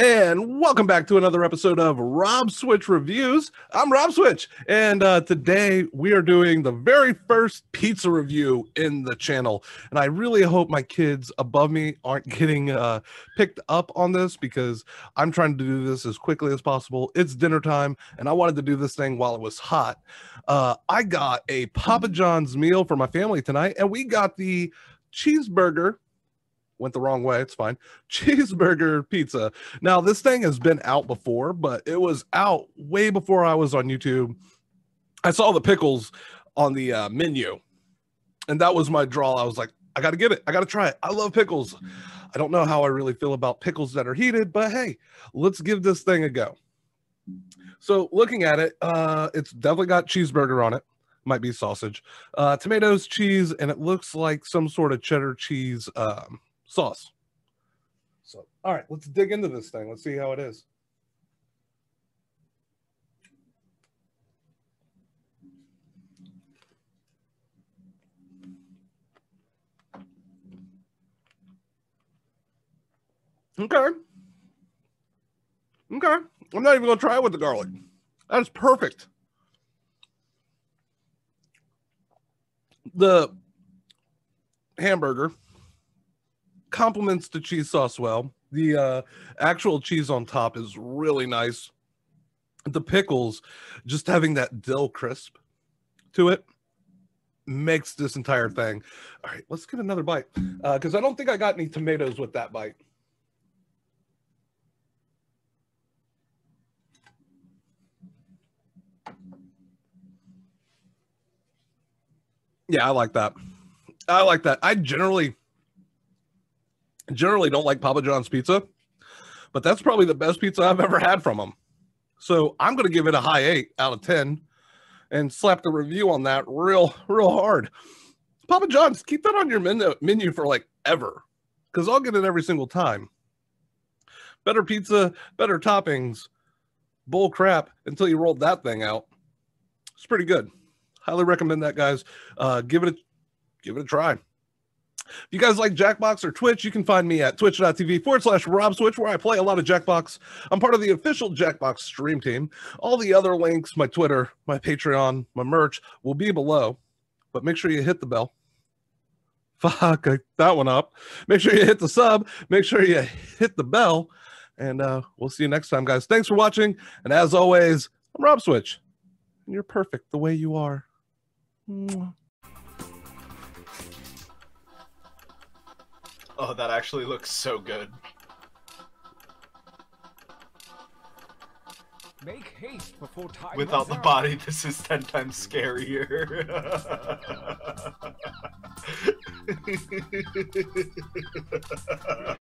And welcome back to another episode of Rob Switch Reviews. I'm Rob Switch, and uh, today we are doing the very first pizza review in the channel. And I really hope my kids above me aren't getting uh, picked up on this because I'm trying to do this as quickly as possible. It's dinner time, and I wanted to do this thing while it was hot. Uh, I got a Papa John's meal for my family tonight, and we got the cheeseburger went the wrong way. It's fine. Cheeseburger pizza. Now, this thing has been out before, but it was out way before I was on YouTube. I saw the pickles on the uh, menu, and that was my draw. I was like, I got to get it. I got to try it. I love pickles. I don't know how I really feel about pickles that are heated, but hey, let's give this thing a go. So, looking at it, uh, it's definitely got cheeseburger on it. Might be sausage, uh, tomatoes, cheese, and it looks like some sort of cheddar cheese um, sauce. So, all right, let's dig into this thing. Let's see how it is. Okay. Okay. I'm not even going to try it with the garlic. That is perfect. The hamburger complements the cheese sauce well. The uh, actual cheese on top is really nice. The pickles, just having that dill crisp to it, makes this entire thing. All right, let's get another bite because uh, I don't think I got any tomatoes with that bite. Yeah, I like that. I like that. I generally generally don't like Papa John's pizza, but that's probably the best pizza I've ever had from them. So I'm going to give it a high eight out of 10 and slap the review on that real, real hard. Papa John's, keep that on your menu, menu for like ever because I'll get it every single time. Better pizza, better toppings, bull crap until you rolled that thing out. It's pretty good. Highly recommend that, guys. Uh, give it a give it a try. If you guys like Jackbox or Twitch, you can find me at twitch.tv forward slash Rob Switch, where I play a lot of Jackbox. I'm part of the official Jackbox stream team. All the other links, my Twitter, my Patreon, my merch will be below, but make sure you hit the bell. Fuck, I, that one up. Make sure you hit the sub. Make sure you hit the bell. And uh, we'll see you next time, guys. Thanks for watching. And as always, I'm Rob Switch. And you're perfect the way you are. Mwah. Oh, that actually looks so good. Make haste before time Without the out. body, this is ten times scarier.